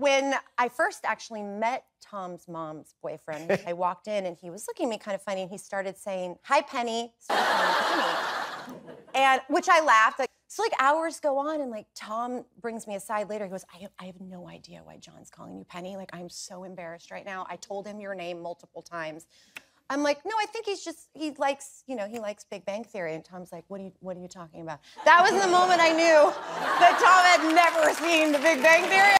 When I first actually met Tom's mom's boyfriend, I walked in and he was looking at me kind of funny and he started saying, Hi, Penny. And which I laughed. Like, so like hours go on and like Tom brings me aside later. He goes, I have, I have no idea why John's calling you Penny. Like I'm so embarrassed right now. I told him your name multiple times. I'm like, no, I think he's just he likes, you know, he likes Big Bang Theory. And Tom's like, what are you what are you talking about? That was the moment I knew that Tom had never seen the Big Bang Theory.